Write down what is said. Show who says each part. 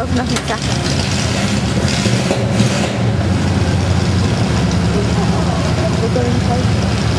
Speaker 1: that was nothing second. We're going close.